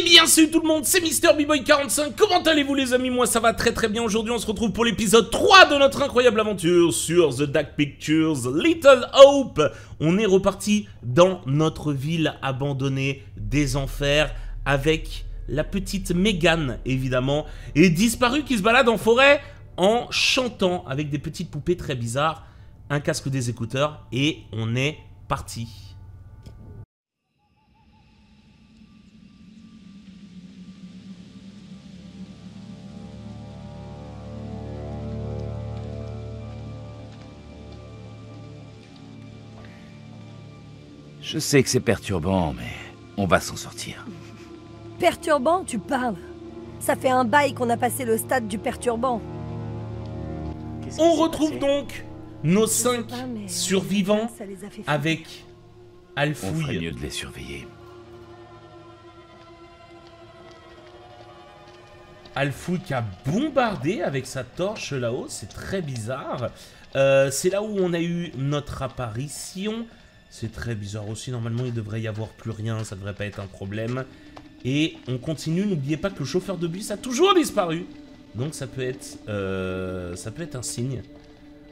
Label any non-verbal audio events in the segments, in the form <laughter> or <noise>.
Eh bien salut tout le monde, c'est Mister boy 45 comment allez-vous les amis? Moi ça va très très bien, aujourd'hui on se retrouve pour l'épisode 3 de notre incroyable aventure sur The Dark Pictures Little Hope. On est reparti dans notre ville abandonnée des enfers avec la petite Megan évidemment et disparu qui se balade en forêt en chantant avec des petites poupées très bizarres, un casque des écouteurs et on est parti. Je sais que c'est perturbant, mais on va s'en sortir. Perturbant, tu parles Ça fait un bail qu'on a passé le stade du perturbant. On retrouve donc nos cinq survivants avec Alfouille. On ferait mieux de les surveiller. Alfouille qui a bombardé avec sa torche là-haut, c'est très bizarre. Euh, c'est là où on a eu notre apparition. C'est très bizarre aussi. Normalement, il devrait y avoir plus rien. Ça devrait pas être un problème. Et on continue. N'oubliez pas que le chauffeur de bus a toujours disparu. Donc ça peut être, euh, ça peut être un signe.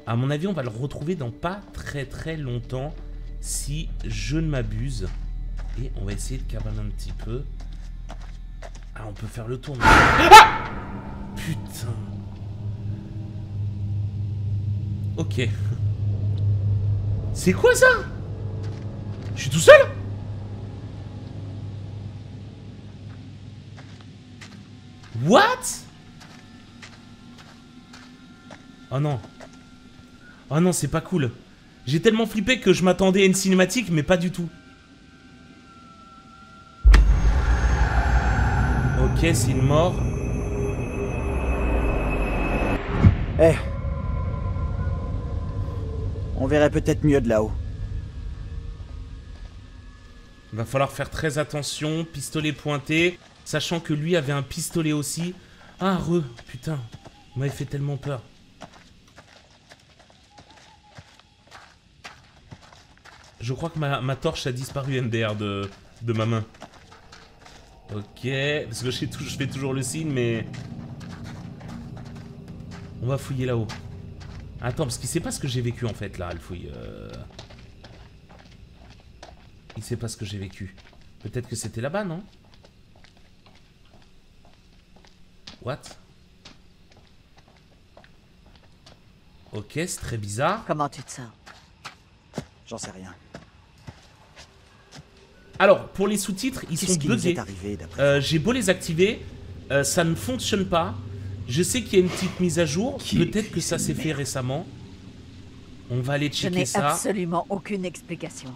À mon avis, on va le retrouver dans pas très très longtemps. Si je ne m'abuse. Et on va essayer de cavaler un petit peu. Ah, on peut faire le tour. Ah Putain. Ok. C'est quoi ça? Je suis tout seul What? Oh non. Oh non, c'est pas cool. J'ai tellement flippé que je m'attendais à une cinématique, mais pas du tout. Ok, c'est une mort. Eh. On verrait peut-être mieux de là-haut. Va falloir faire très attention, pistolet pointé, sachant que lui avait un pistolet aussi. Ah, re, putain, vous m'avez fait tellement peur. Je crois que ma, torche a disparu MDR de, de ma main. Ok, parce que je fais toujours le signe, mais... On va fouiller là-haut. Attends, parce qu'il sait pas ce que j'ai vécu en fait là, le fouille. Euh... Il sait pas ce que j'ai vécu. Peut-être que c'était là-bas, non? What? Ok, c'est très bizarre. Comment tu te sens? J'en sais rien. Alors, pour les sous-titres, ils sont buggés. Euh, j'ai beau les activer, euh, ça ne fonctionne pas. Je sais qu'il y a une petite mise à jour. Peut-être que ça s'est fait récemment. On va aller checker ça. Je n'ai absolument aucune explication.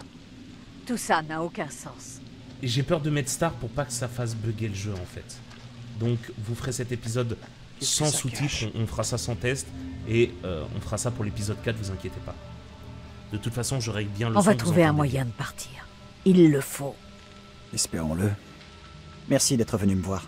Tout ça n'a aucun sens. Et j'ai peur de mettre Star pour pas que ça fasse bugger le jeu en fait. Donc vous ferez cet épisode sans sous-titres, on, fera ça sans test. Et euh, on fera ça pour l'épisode 4, vous inquiétez pas. De toute façon, je règle bien le On va trouver un moyen de partir. Il le faut. Espérons-le. Merci d'être venu me voir.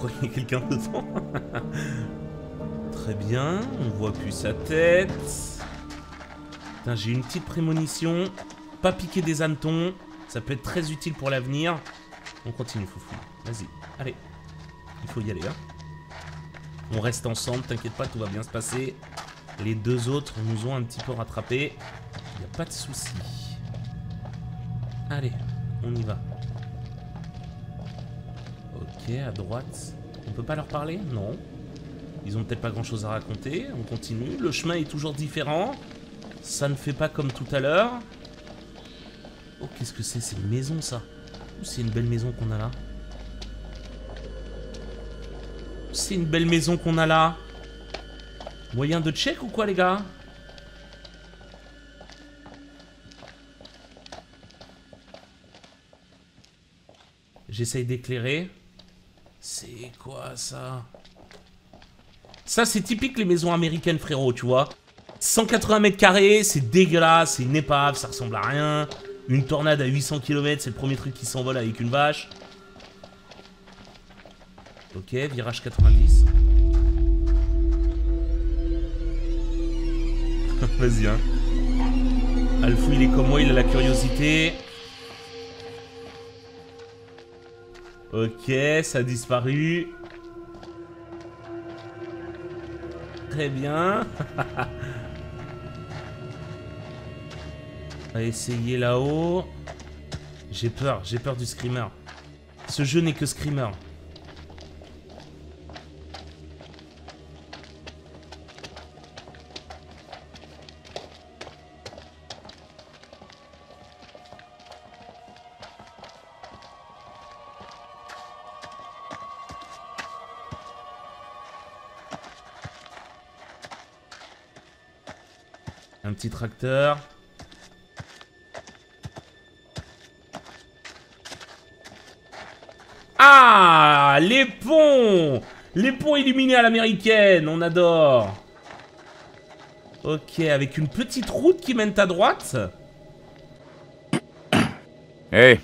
Qu'il y a quelqu'un dedans <laughs> Très bien, on voit plus sa tête. j'ai une petite prémonition. Pas piquer des hannetons, ça peut être très utile pour l'avenir. On continue, Foufou. Vas-y, allez. Il faut y aller, hein. On reste ensemble, t'inquiète pas, tout va bien se passer. Les deux autres nous ont un petit peu rattrapés. Il a pas de souci. Allez, on y va à droite. On peut pas leur parler? Non. Ils ont peut-être pas grand chose à raconter. On continue. Le chemin est toujours différent. Ça ne fait pas comme tout à l'heure. Oh, qu'est-ce que c'est? C'est une maison, ça. C'est une belle maison qu'on a là? C'est une belle maison qu'on a là. Moyen de check ou quoi, les gars? J'essaye d'éclairer. C'est quoi ça? Ça, c'est typique les maisons américaines, frérot, tu vois. 180 mètres carrés, c'est dégueulasse, c'est une épave, ça ressemble à rien. Une tornade à 800 km, c'est le premier truc qui s'envole avec une vache. Ok, virage 90. <laughs> Vas-y, hein. Alfou, il est comme moi, il a la curiosité. Ok, ça a disparu. Très bien. <laughs> On va essayer là-haut. J'ai peur, j'ai peur du screamer. Ce jeu n'est que screamer. Un petit tracteur. Ah Les ponts Les ponts illuminés à l'américaine, on adore Ok, avec une petite route qui mène à droite Hé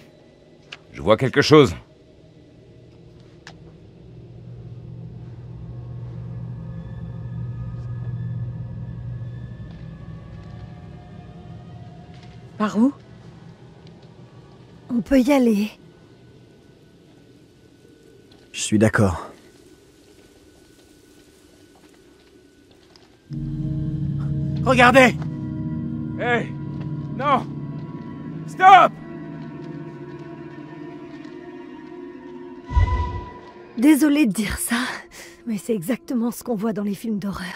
Je vois quelque chose. Peut y aller. Je suis d'accord. Regardez Hé Non Stop Désolée de dire ça, mais c'est exactement ce qu'on voit dans les films d'horreur.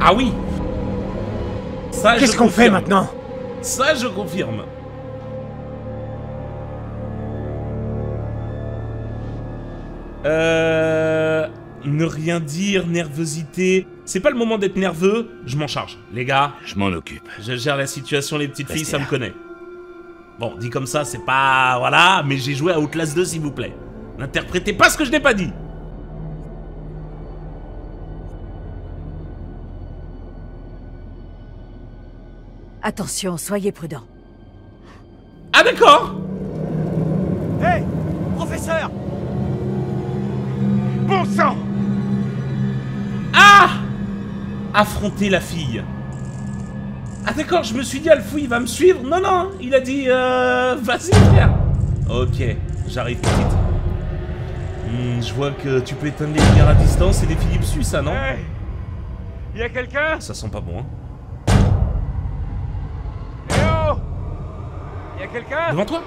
Ah oui Ça, je Qu'est-ce qu'on fait maintenant? Ça, je confirme. Euh... Ne rien dire, nervosité. C'est pas le moment d'être nerveux, je m'en charge. Les gars, Je m'en occupe. je gère la situation, les petites filles, ça me connaît. Bon, dit comme ça, c'est pas... Voilà, mais j'ai joué à Outlast 2, s'il vous plaît. N'interprétez pas ce que je n'ai pas dit. Attention, soyez prudents. Ah d'accord Hé Professeur Affronter la fille. Ah d'accord, je me suis dit Alfou il va me suivre. Non non, il a dit euh, vas-y frère. Ok, j'arrive petite. Hmm, je vois que tu peux éteindre les lumières à distance, c'est des Philips Suisses ça non? Hé Y'a quelqu'un? Ça sent pas bon hein. Eh oh Y'a quelqu'un? Devant toi?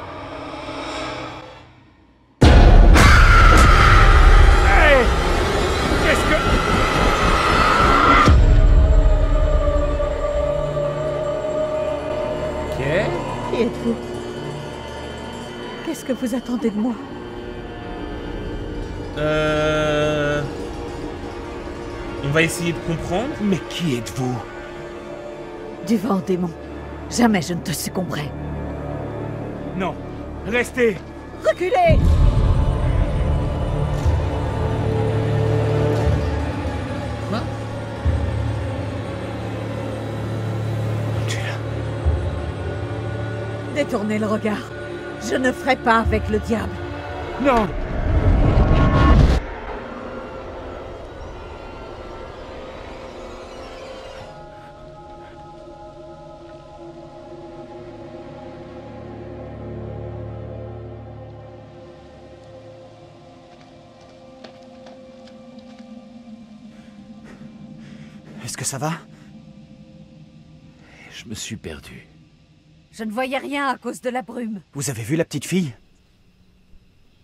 Qu'est-ce que vous attendez de moi Euh... On va essayer de comprendre. Mais qui êtes-vous? Du vent, démon. Jamais je ne te succomberai. Non Restez Reculez Quoi? Tu. Détournez le regard. Je ne ferai pas avec le diable. Non Est-ce que ça va? Je me suis perdu. Je ne voyais rien à cause de la brume. Vous avez vu la petite fille?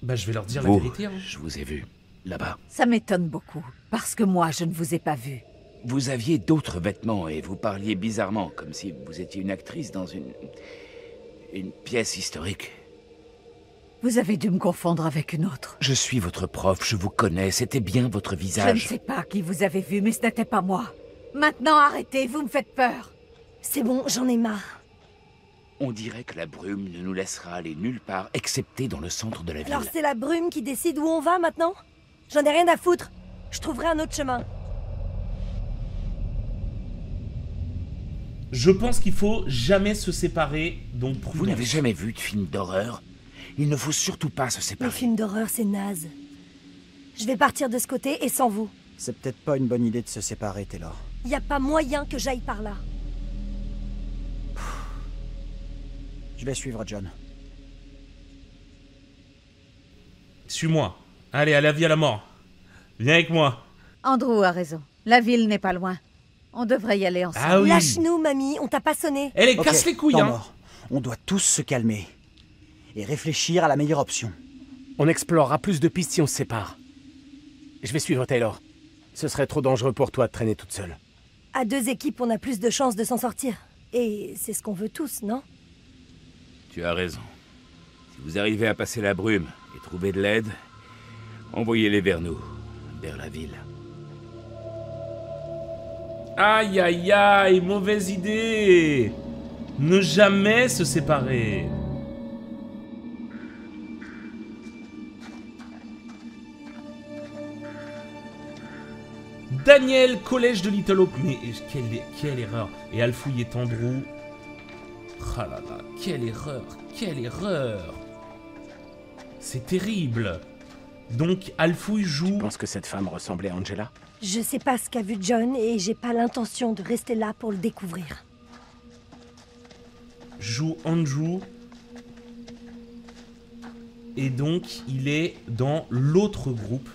Bah je vais leur dire la vérité. hein. je vous ai vu, là-bas. Ça m'étonne beaucoup, parce que moi, je ne vous ai pas vu. Vous aviez d'autres vêtements et vous parliez bizarrement, comme si vous étiez une actrice dans une... une pièce historique. Vous avez dû me confondre avec une autre. Je suis votre prof, je vous connais, c'était bien votre Je ne visage. sais pas qui vous avez vu, mais ce n'était pas moi. Maintenant, arrêtez, vous me faites peur. C'est bon, j'en ai marre. On dirait que la brume ne nous laissera aller nulle part, excepté dans le centre de la ville. Alors c'est la brume qui décide où on va maintenant? J'en ai rien à foutre. Je trouverai un autre chemin. Je pense qu'il faut jamais se séparer, donc Vous n'avez jamais vu de film d'horreur? Il ne faut surtout pas se Les séparer. films d'horreur, c'est naze. Je vais partir de ce côté et sans vous. C'est peut-être pas une bonne idée de se séparer, Taylor. Y a pas moyen que j'aille par là. Je vais suivre John. Suis-moi. Allez, à la vie, à la mort. Viens avec moi. Andrew a raison. La ville n'est pas loin. On devrait y aller ensemble. Ah oui. Lâche-nous, mamie, on t'a pas sonné. Elle Ok, casse les couilles, hein. mort. On doit tous se calmer. Et réfléchir à la meilleure option. On explorera plus de pistes si on se sépare. Je vais suivre Taylor. Ce serait trop dangereux pour toi de traîner toute seule. À deux équipes, on a plus de chances de s'en sortir. Et c'est ce qu'on veut tous, non? Tu as raison. Si vous arrivez à passer la brume et trouver de l'aide, envoyez-les vers nous, vers la ville. Aïe, aïe, aïe, mauvaise idée. Ne jamais se séparer. Daniel, collège de Little Hope. Mais quelle, quelle erreur. Et Alfouille est Andrew. Ah quelle erreur, quelle erreur. C'est terrible. Donc Alfouille joue... Tu penses que cette femme ressemblait à Angela? Je sais pas ce qu'a vu John et j'ai pas l'intention de rester là pour le découvrir. joue Andrew. Et donc, il est dans l'autre groupe.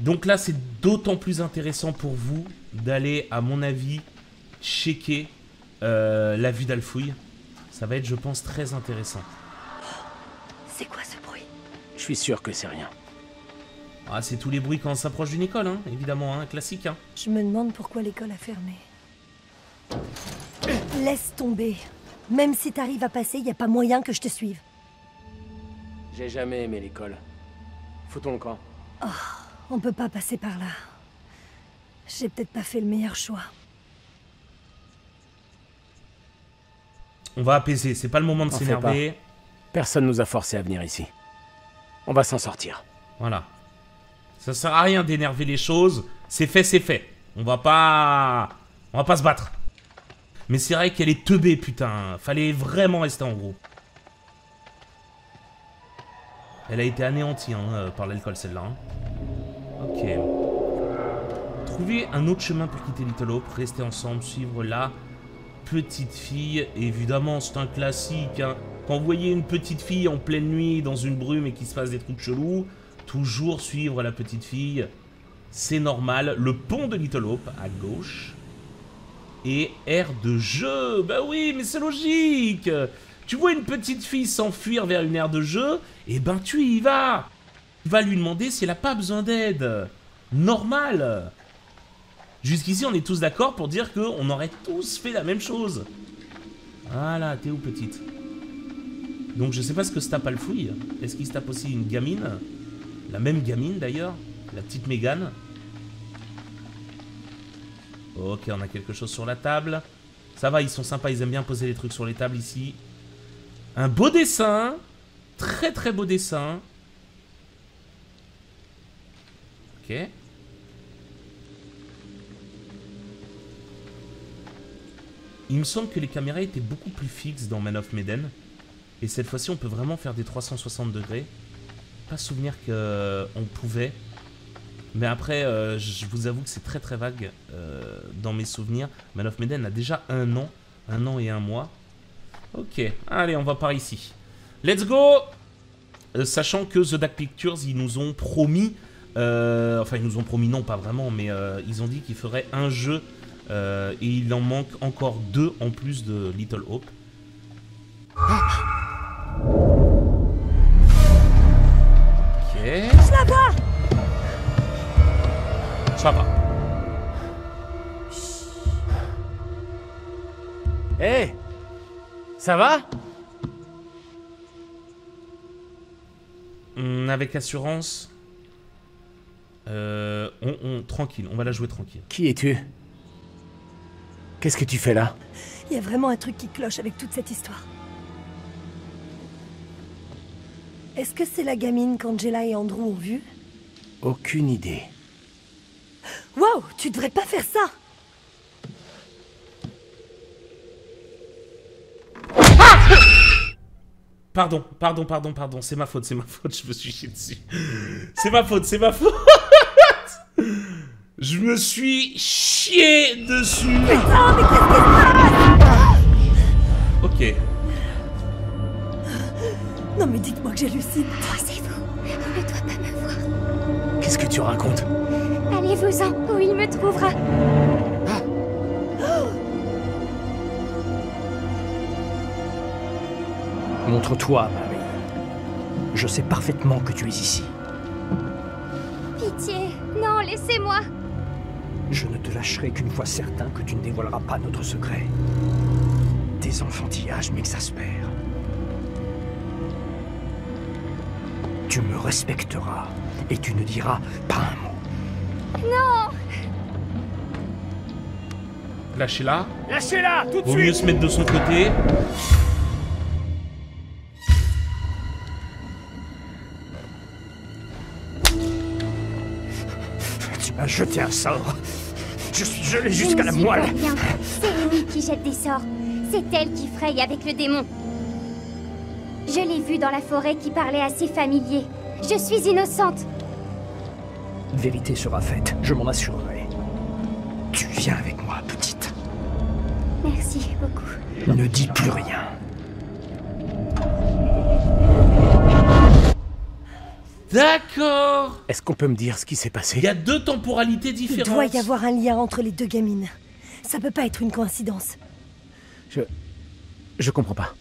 Donc là, c'est d'autant plus intéressant pour vous d'aller, à mon avis, checker euh, la vue d'Alfouille. Ça va être, je pense, très intéressant. C'est quoi ce bruit? Je suis sûr que c'est rien. Ah, c'est tous les bruits quand on s'approche d'une école, hein, évidemment, hein, classique. Hein. Je me demande pourquoi l'école a fermé. Laisse tomber. Même si t'arrives à passer, y a pas moyen que je te suive. J'ai jamais aimé l'école. Foutons le camp. On peut pas passer par là. J'ai peut-être pas fait le meilleur choix. On va apaiser, c'est pas le moment de s'énerver. Personne nous a forcé à venir ici. On va s'en sortir. Voilà. Ça sert à rien d'énerver les choses. C'est fait, c'est fait. On va pas. On va pas se battre. Mais c'est vrai qu'elle est teubée, putain. Fallait vraiment rester en gros. Elle a été anéantie hein, euh, par l'alcool, celle-là. hein. Ok. Trouver un autre chemin pour quitter Little Hope, rester ensemble, suivre la petite fille. Évidemment, c'est un classique. hein. Quand vous voyez une petite fille en pleine nuit dans une brume et qu'il se passe des trucs chelous, toujours suivre la petite fille. C'est normal. Le pont de Little Hope à gauche. Et air de jeu. Bah oui, mais c'est logique. Tu vois une petite fille s'enfuir vers une aire de jeu, et ben tu y vas. Vas lui demander si elle a pas besoin d'aide. Normal. Jusqu'ici, on est tous d'accord pour dire qu'on aurait tous fait la même chose. Voilà, t'es où, petite? Donc, je sais pas ce que se tape Alfouille. Est-ce qu'il se tape aussi une gamine? La même gamine, d'ailleurs La petite Mégane Ok, on a quelque chose sur la table. Ça va, ils sont sympas, ils aiment bien poser les trucs sur les tables ici. Un beau dessin. Très très beau dessin. Il me semble que les caméras étaient beaucoup plus fixes dans Man of Medan. Et cette fois-ci, on peut vraiment faire des 360 degrés. Pas souvenir qu'on pouvait. Mais après, euh, je vous avoue que c'est très très vague euh, dans mes souvenirs. Man of Medan a déjà un an. Un an et un mois. Ok, allez, on va par ici. Let's go Euh, Sachant que The Dark Pictures, ils nous ont promis... euh, enfin, ils nous ont promis, non, pas vraiment, mais euh, ils ont dit qu'ils feraient un jeu. euh, et il en manque encore deux en plus de Little Hope. Ok. Ça va. Hé Ça va? Hum, avec assurance. Euh, on, on- tranquille, on va la jouer tranquille. Qui es-tu? Qu'est-ce que tu fais là? Il y a vraiment un truc qui cloche avec toute cette histoire. Est-ce que c'est la gamine qu'Angela et Andrew ont vue? Aucune idée. Waouh, tu devrais pas faire ça Pardon, pardon, pardon, pardon, c'est ma faute, c'est ma faute, je me suis chié dessus. C'est ma faute, c'est ma faute. <laughs> Je me suis chié dessus. Mais qu'est-ce que Ok. Non, mais dites-moi que j'hallucine. C'est vous. On ne doit pas me voir. Qu'est-ce que tu racontes Allez-vous-en, où il me trouvera. Montre-toi, Marie. Je sais parfaitement que tu es ici. Pitié, non, laissez-moi. Je ne te lâcherai qu'une fois certain que tu ne dévoileras pas notre secret. Tes enfantillages m'exaspèrent. Tu me respecteras et tu ne diras pas un mot. Non, Lâchez-la. Lâchez-la, tout de Vaut mieux se mettre de son côté. Jeté un sort. Je suis gelé jusqu'à la moelle. C'est Amy qui jette des sorts. C'est elle qui fraye avec le démon. Je l'ai vue dans la forêt qui parlait assez familier. Je suis innocente. Vérité sera faite, je m'en assurerai. Tu viens avec moi, petite. Merci beaucoup. Ne dis plus rien. D'accord. Est-ce qu'on peut me dire ce qui s'est Il passé y a deux temporalités Il différentes. doit y avoir un lien entre les deux gamines. Ça peut pas être une coïncidence. Je... Je comprends pas.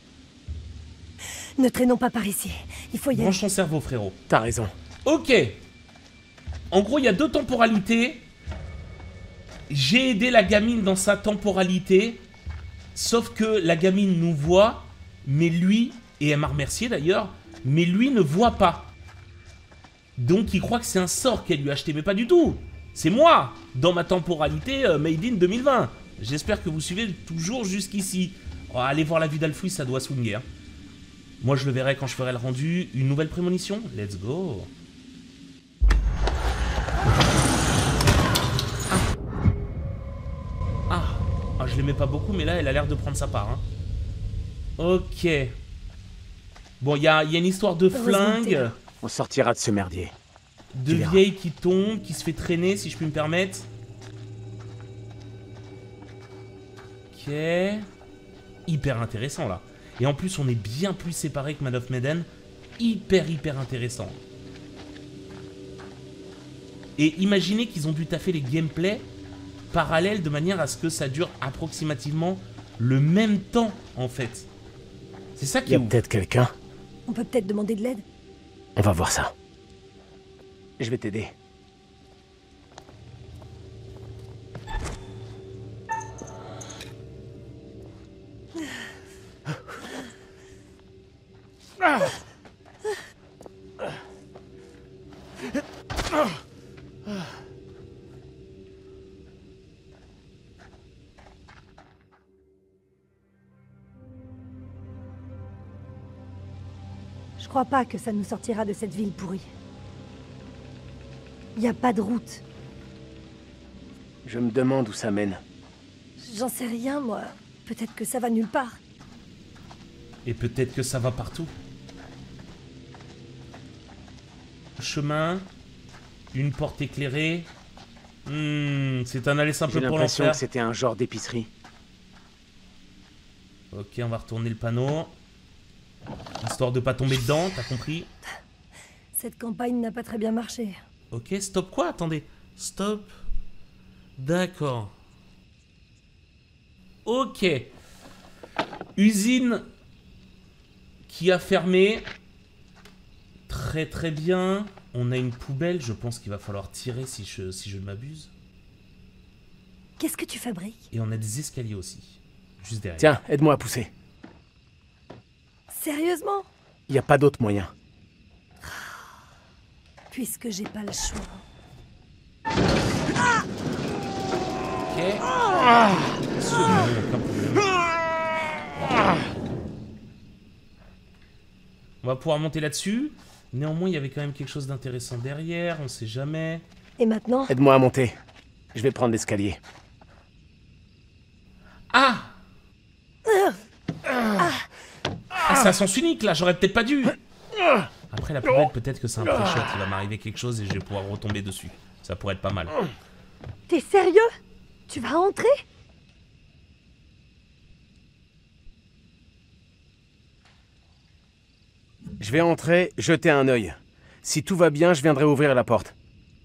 Ne traînons pas par ici. Il faut y aller. Branche ton cerveau, frérot. T'as raison. Ok. En gros, il y a deux temporalités. J'ai aidé la gamine dans sa temporalité. Sauf que la gamine nous voit, mais lui, et elle m'a remercié d'ailleurs, mais lui ne voit pas. Donc il croit que c'est un sort qu'elle lui a acheté, mais pas du tout. C'est moi, dans ma temporalité euh, Made in 2020. J'espère que vous suivez toujours jusqu'ici. Oh, allez voir la vue d'Alfouis, ça doit swinguer. hein. Moi je le verrai quand je ferai le rendu. Une nouvelle prémonition? Let's go Ah. Ah, je l'aimais pas beaucoup, mais là, elle a l'air de prendre sa part. hein. Ok. Bon, il y a, il y a une histoire de flingue. On sortira de ce merdier. de vieille qui tombe, qui se fait traîner, si je puis me permettre. Ok. Hyper intéressant, là. Et en plus, on est bien plus séparés que Man of Maiden. Hyper, hyper intéressant. Et imaginez qu'ils ont dû taffer les gameplays parallèles de manière à ce que ça dure approximativement le même temps, en fait. C'est ça Il qui y est a peut-être quelqu'un. On peut peut-être demander de l'aide. On va voir ça. Je vais t'aider. Je crois pas que ça nous sortira de cette ville pourrie. Y a pas de route. Je me demande où ça mène. J'en sais rien, moi. Peut-être que ça va nulle part. Et peut-être que ça va partout. Chemin, une porte éclairée. Hmm, c'est un aller simple pour l'impression l'enfer. que c'était un genre d'épicerie. Ok, on va retourner le panneau. Histoire de pas tomber dedans, t'as compris Cette campagne n'a pas très bien marché. Ok, stop quoi Attendez. Stop. D'accord. Ok. Usine qui a fermé. Très très bien. On a une poubelle, je pense qu'il va falloir tirer si je, si je ne m'abuse. Qu'est-ce que tu fabriques? Et on a des escaliers aussi. Juste derrière. Tiens, aide-moi à pousser. Sérieusement? Il n'y a pas d'autre moyen. Puisque j'ai pas le choix. Problème. On va pouvoir monter là-dessus. Néanmoins, il y avait quand même quelque chose d'intéressant derrière, on sait jamais. Et maintenant? Aide-moi à monter. Je vais prendre l'escalier. Ah Ah, c'est à sens unique là, j'aurais peut-être pas dû Après la poubelle, peut-être que c'est un pré-shot, il va m'arriver quelque chose et je vais pouvoir retomber dessus. Ça pourrait être pas mal. T'es sérieux? Tu vas entrer Je vais entrer, jeter un œil. Si tout va bien, je viendrai ouvrir la porte.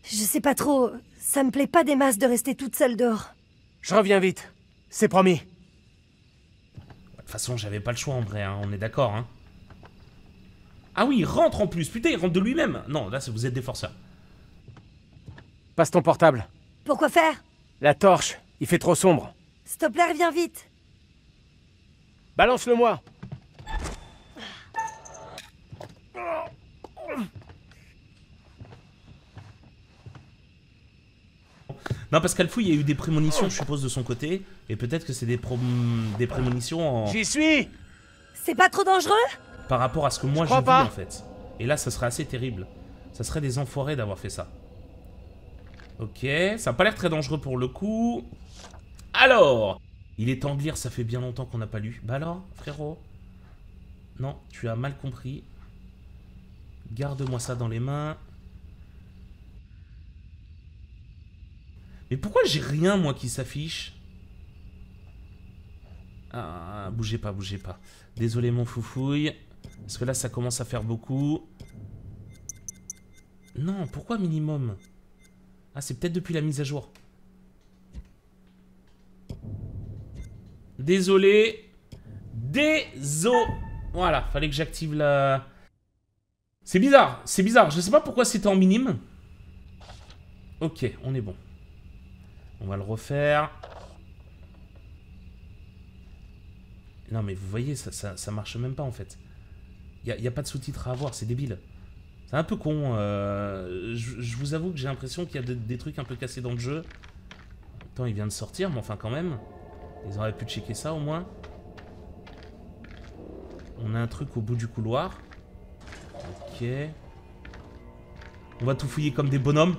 Je sais pas trop. Ça me plaît pas des masses de rester toute seule dehors. Je reviens vite. C'est promis. De toute façon, j'avais pas le choix en vrai, hein, on est d'accord. Hein. Ah oui, il rentre en plus, putain, il rentre de lui-même. Non, là, vous êtes des forceurs. Passe ton portable. Pourquoi faire? La torche, il fait trop sombre. S'il te plaît, reviens vite. Balance-le-moi. Non, parce qu'Alfou, il y a eu des prémonitions, je suppose, de son côté. Et peut-être que c'est des, prom- des prémonitions en- J'y suis C'est pas trop dangereux? par rapport à ce que moi j'ai vu, en fait. Et là, ça serait assez terrible. Ça serait des enfoirés d'avoir fait ça. Ok, ça a pas l'air très dangereux pour le coup. Alors Il est temps de lire, ça fait bien longtemps qu'on n'a pas lu. Bah alors, frérot Non, tu as mal compris. Garde-moi ça dans les mains. Mais pourquoi j'ai rien, moi, qui s'affiche? Ah, bougez pas, bougez pas. Désolé, mon foufouille. Parce que là, ça commence à faire beaucoup. Non, pourquoi minimum? Ah, c'est peut-être depuis la mise à jour. Désolé. Désolé. Voilà, fallait que j'active la... C'est bizarre, c'est bizarre. Je sais pas pourquoi c'était en minime. Ok, on est bon. On va le refaire. Non mais vous voyez, ça, ça, marche même pas en fait. Il n'y a, pas de sous-titres à avoir, c'est débile. C'est un peu con. euh, je, vous avoue que j'ai l'impression qu'il y a de- des trucs un peu cassés dans le jeu. Attends, il vient de sortir, mais enfin quand même. Ils auraient pu checker ça au moins. On a un truc au bout du couloir. Ok. On va tout fouiller comme des bonhommes.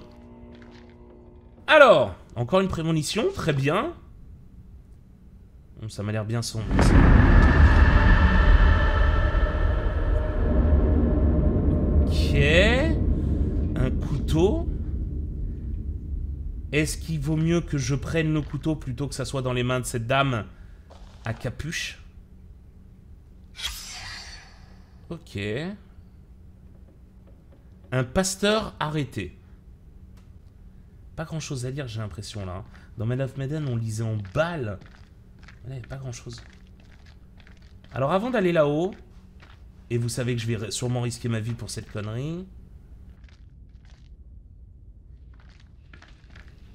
Alors, encore une prémonition, très bien. Ça m'a l'air bien sombre. Ok. Un couteau. Est-ce qu'il vaut mieux que je prenne le couteau plutôt que ça soit dans les mains de cette dame à capuche? Ok. Un pasteur arrêté. Pas grand chose à lire, j'ai l'impression là. Dans Man of Maiden, on lisait en balle. Ouais, pas grand chose. Alors avant d'aller là-haut, et vous savez que je vais sûrement risquer ma vie pour cette connerie.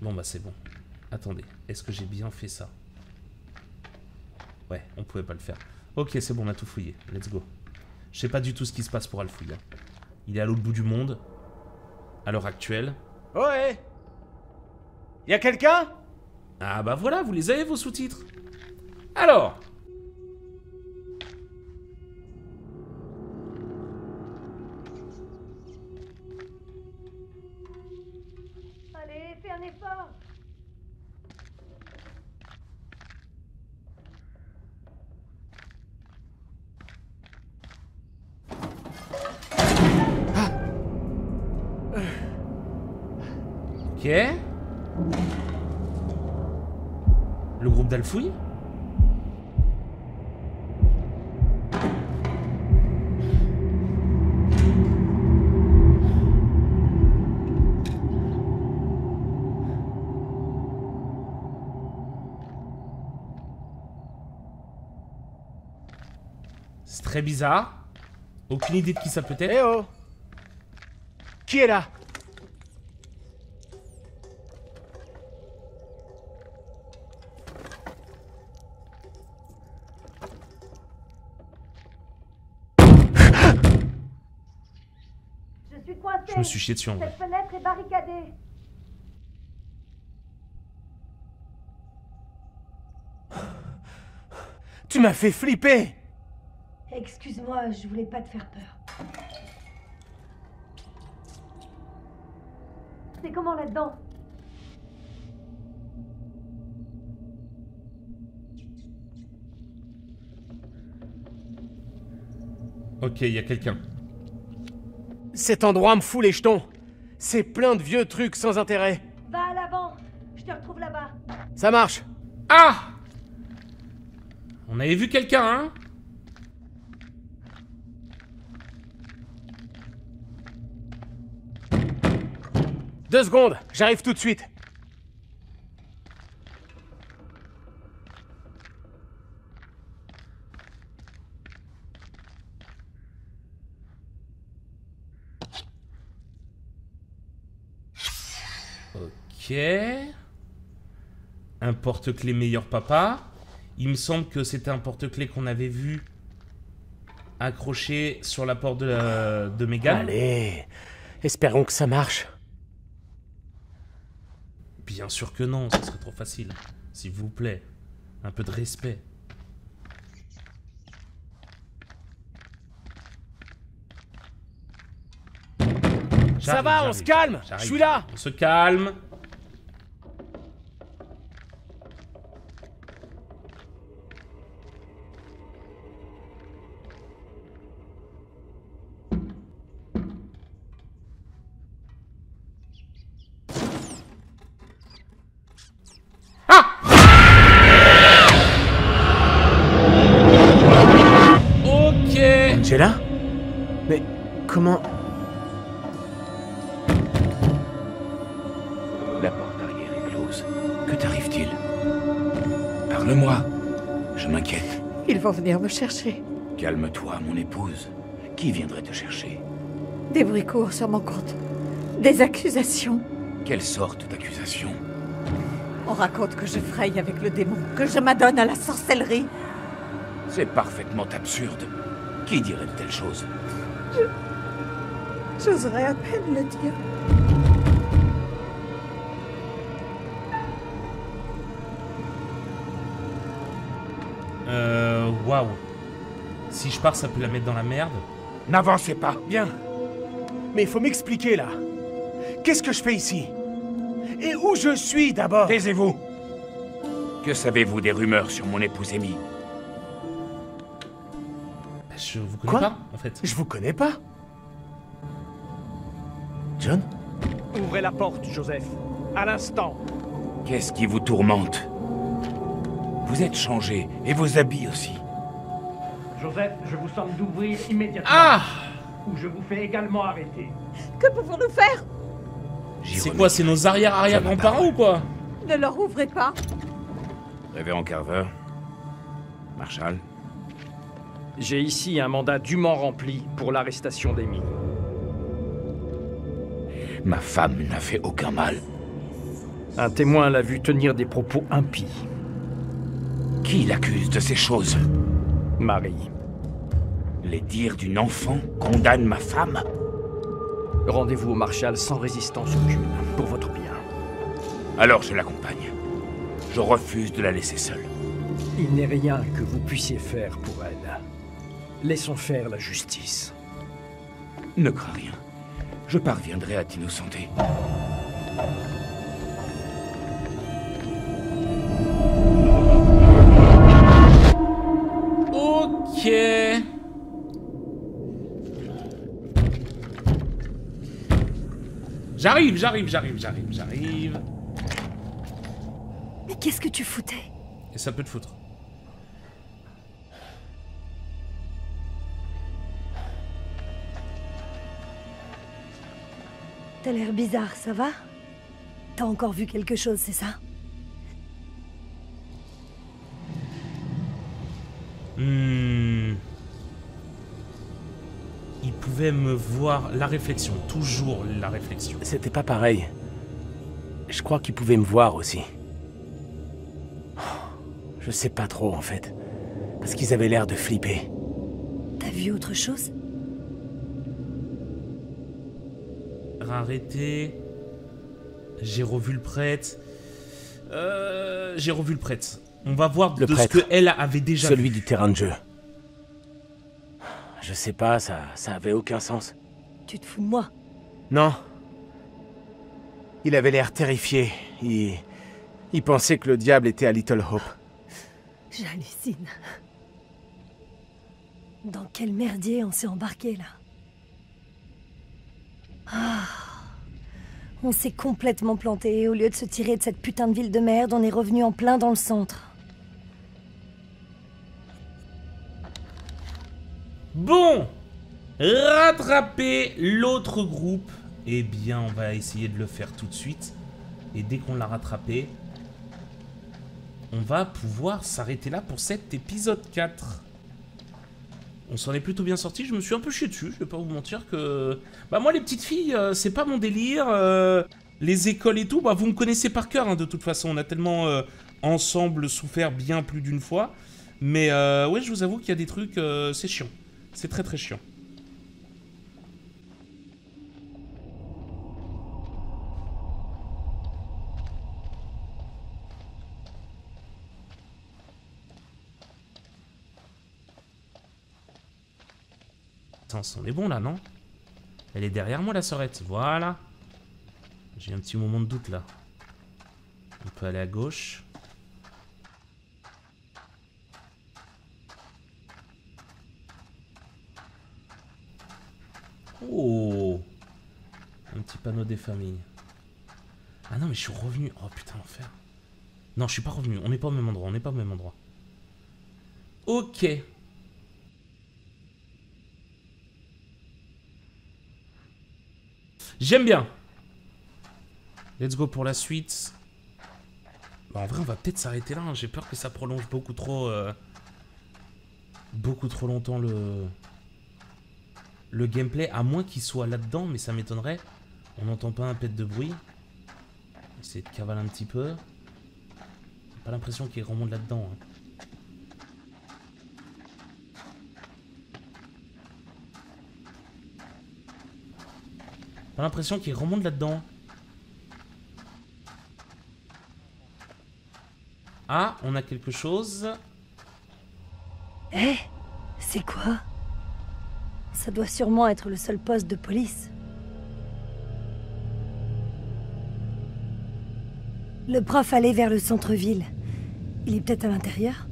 Bon bah c'est bon. Attendez, est-ce que j'ai bien fait ça? Ouais, on pouvait pas le faire. Ok, c'est bon, on a tout fouillé. Let's go. Je sais pas du tout ce qui se passe pour Alfouille. hein. Il est à l'autre bout du monde. À l'heure actuelle. Ouais Y a quelqu'un? Ah bah voilà, vous les avez vos sous-titres. Alors très bizarre. Aucune idée de qui ça peut être. Eh oh Qui est là? Je suis coincée Je me suis chié dessus en vrai. Cette fenêtre est barricadée Tu m'as fait flipper Excuse-moi, je voulais pas te faire peur. C'est comment là-dedans? Ok, il y a quelqu'un. Cet endroit me fout les jetons. C'est plein de vieux trucs sans intérêt. Va à l'avant, je te retrouve là-bas. Ça marche. Ah On avait vu quelqu'un, hein? Deux secondes, j'arrive tout de suite. Ok. Un porte-clés meilleur papa. Il me semble que c'était un porte-clés qu'on avait vu accroché sur la porte de, la- de Megan. Allez, espérons que ça marche. Bien sûr que non, ça serait trop facile. S'il vous plaît, un peu de respect. Ça va, on se calme, je suis là. On se calme. Que t'arrive-t-il? Parle-moi. Je m'inquiète. Ils vont venir me chercher. Calme-toi, mon épouse. Qui viendrait te chercher? Des bruits courts sur mon compte. Des accusations. Quelle sorte d'accusation On raconte que je fraye avec le démon, que je m'adonne à la sorcellerie. C'est parfaitement absurde. Qui dirait de telles choses? J'oserais à peine le dire. Waouh. Si je pars, ça peut la mettre dans la merde. N'avancez pas Bien. Mais il faut m'expliquer là. Qu'est-ce que je fais ici? Et où je suis d'abord? Taisez-vous Que savez-vous des rumeurs sur mon épouse Amy? Bah, Je vous connais Quoi? pas, en fait. Je vous connais pas? John? Ouvrez la porte, Joseph. À l'instant. Qu'est-ce qui vous tourmente? Vous êtes changé, et vos habits aussi. Joseph, je vous somme d'ouvrir immédiatement. Ah Ou je vous fais également arrêter. Que pouvons-nous faire? J'y C'est quoi, c'est nos arrière-arrière-grands-parents ou quoi? Ne leur ouvrez pas. Révérend Carver Marshall J'ai ici un mandat dûment rempli pour l'arrestation d'Amy. Ma femme n'a fait aucun mal. Un témoin l'a vu tenir des propos impies. Qui l'accuse de ces choses? Marie, Les dires d'une enfant condamnent ma femme rendez-vous au Marshal sans résistance aucune, pour votre bien. Alors je l'accompagne. Je refuse de la laisser seule. Il n'est rien que vous puissiez faire pour elle. Laissons faire la justice. Ne crains rien. Je parviendrai à t'innocenter. J'arrive, j'arrive, j'arrive, j'arrive, j'arrive. Mais qu'est-ce que tu foutais? Et ça peut te foutre. T'as l'air bizarre, ça va? T'as encore vu quelque chose, c'est ça? Hmm. Pouvait me voir la réflexion, toujours la réflexion. C'était pas pareil. Je crois qu'ils pouvaient me voir aussi. Je sais pas trop en fait. Parce qu'ils avaient l'air de flipper. T'as vu autre chose? Arrêté. J'ai revu le prêtre. Euh, J'ai revu le prêtre. On va voir Le de prêtre. ce qu'elle avait déjà Celui vu. du terrain de jeu. Je sais pas, ça, ça avait aucun sens. Tu te fous de moi Non. Il avait l'air terrifié. Il... Il pensait que le diable était à Little Hope. J'hallucine. Dans quel merdier on s'est embarqué là? Ah On s'est complètement planté et au lieu de se tirer de cette putain de ville de merde, on est revenu en plein dans le centre. Bon Rattraper l'autre groupe. Eh bien, on va essayer de le faire tout de suite. Et dès qu'on l'a rattrapé, on va pouvoir s'arrêter là pour cet épisode 4. On s'en est plutôt bien sorti, je me suis un peu chié dessus, je vais pas vous mentir que... Bah moi les petites filles, euh, c'est pas mon délire, euh, les écoles et tout, bah vous me connaissez par cœur hein, de toute façon, on a tellement euh, ensemble souffert bien plus d'une fois. Mais ouais, je vous avoue qu'il y a des trucs, c'est chiant, c'est très très chiant. on est bon là, non? Elle est derrière moi la sœurette, voilà. J'ai un petit moment de doute là. On peut aller à gauche. Oh Un petit panneau des familles. Ah non mais je suis revenu. Oh putain l'enfer. Non je suis pas revenu. On n'est pas au même endroit. On n'est pas au même endroit. Ok. J'aime bien. Let's go pour la suite. en vrai, on va peut-être s'arrêter là. Hein. J'ai peur que ça prolonge beaucoup trop... Euh, beaucoup trop longtemps le... Le gameplay. À moins qu'il soit là-dedans, mais ça m'étonnerait. On n'entend pas un pet de bruit. Essayer de cavaler un petit peu. Pas l'impression qu'il monde là-dedans. Hein. J'ai l'impression qu'il remonte là-dedans. Ah, on a quelque chose. Eh C'est quoi? Ça doit sûrement être le seul poste de police. Le prof allait vers le centre-ville. Il est peut-être à l'intérieur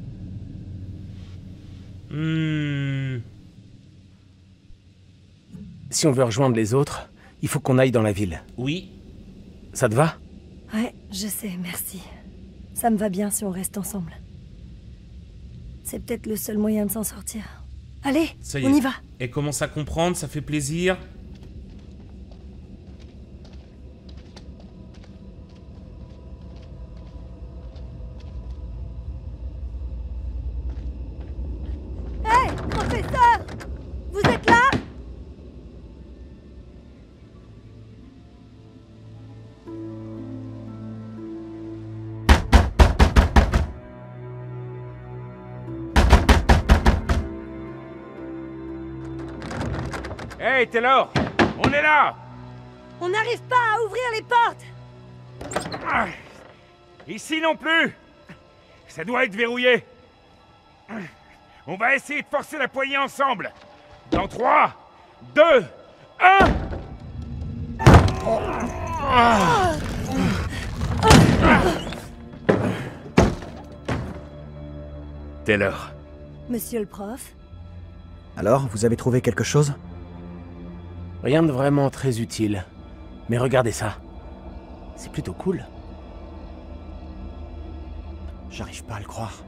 Hmm. Si on veut rejoindre les autres, il faut qu'on aille dans la ville. Oui. Ça te va? Ouais, je sais, merci. Ça me va bien si on reste ensemble. C'est peut-être le seul moyen de s'en sortir. Allez, on y va. Elle commence à comprendre, ça fait plaisir. Hey, Taylor On est là. On n'arrive pas à ouvrir les portes. Ah, Ici non plus. Ça doit être verrouillé. On va essayer de forcer la poignée ensemble. Dans 3, 2, 1 Taylor. Monsieur le prof. Alors, vous avez trouvé quelque chose? Rien de vraiment très utile. Mais regardez ça. C'est plutôt cool. J'arrive pas à le croire.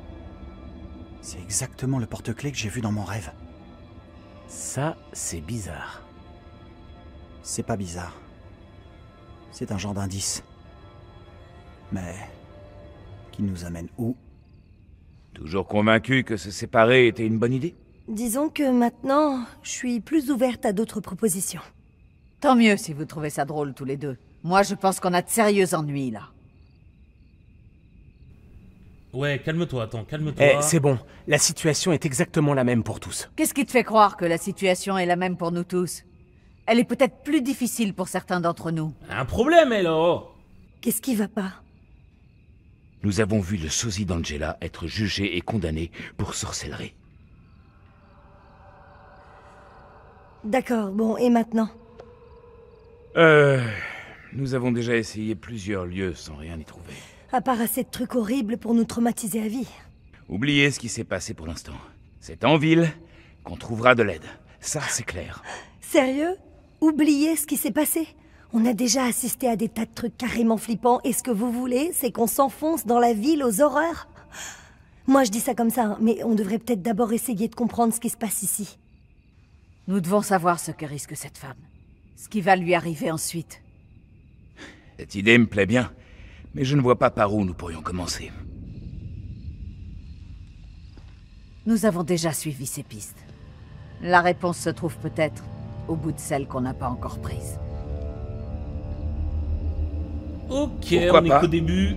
C'est exactement le porte-clés que j'ai vu dans mon rêve. Ça, c'est bizarre. C'est pas bizarre. C'est un genre d'indice. Mais... qui nous amène où? Toujours convaincu que se séparer était une bonne idée? Disons que maintenant, je suis plus ouverte à d'autres propositions. Tant mieux si vous trouvez ça drôle tous les deux. Moi, je pense qu'on a de sérieux ennuis, là. Ouais, calme-toi, attends, calme-toi. Eh, c'est bon. La situation est exactement la même pour tous. Qu'est-ce qui te fait croire que la situation est la même pour nous tous? Elle est peut-être plus difficile pour certains d'entre nous. Un problème, Hello Qu'est-ce qui va pas? Nous avons vu le sosie d'Angela être jugé et condamné pour sorcellerie. D'accord, bon, et maintenant Euh... Nous avons déjà essayé plusieurs lieux sans rien y trouver. À part assez de trucs horribles pour nous traumatiser à vie. Oubliez ce qui s'est passé pour l'instant. C'est en ville, qu'on trouvera de l'aide. Ça, c'est clair. Sérieux? Oubliez ce qui s'est passé? On a déjà assisté à des tas de trucs carrément flippants, et ce que vous voulez, c'est qu'on s'enfonce dans la ville aux horreurs? Moi, je dis ça comme ça, hein, mais on devrait peut-être d'abord essayer de comprendre ce qui se passe ici. Nous devons savoir ce que risque cette femme. Ce qui va lui arriver ensuite. Cette idée me plaît bien, mais je ne vois pas par où nous pourrions commencer. Nous avons déjà suivi ces pistes. La réponse se trouve peut-être au bout de celle qu'on n'a pas encore prise. Ok, Pourquoi on est pas qu'au début.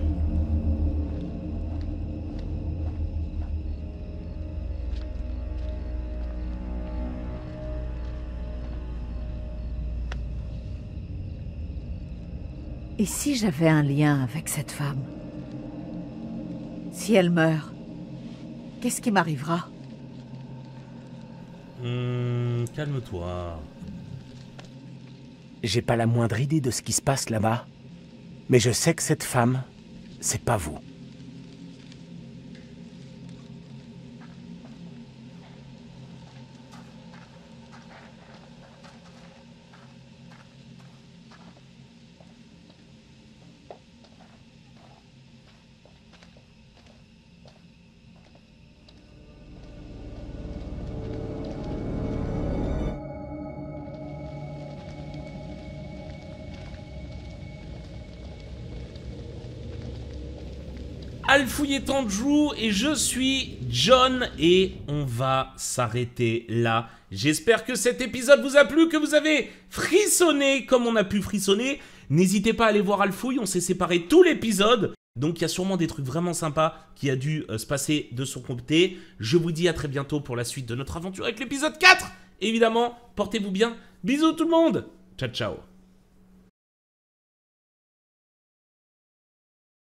Et si j'avais un lien avec cette femme? Si elle meurt, qu'est-ce qui m'arrivera? Hmm, Calme-toi. J'ai pas la moindre idée de ce qui se passe là-bas. Mais je sais que cette femme, c'est pas vous. Alfouille est Andrew et je suis John et on va s'arrêter là. J'espère que cet épisode vous a plu, que vous avez frissonné comme on a pu frissonner. N'hésitez pas à aller voir Alfouille, on s'est séparé tout l'épisode. Donc il y a sûrement des trucs vraiment sympas qui a dû euh, se passer de son côté. Je vous dis à très bientôt pour la suite de notre aventure avec l'épisode 4. Évidemment, portez-vous bien. Bisous tout le monde. Ciao ciao.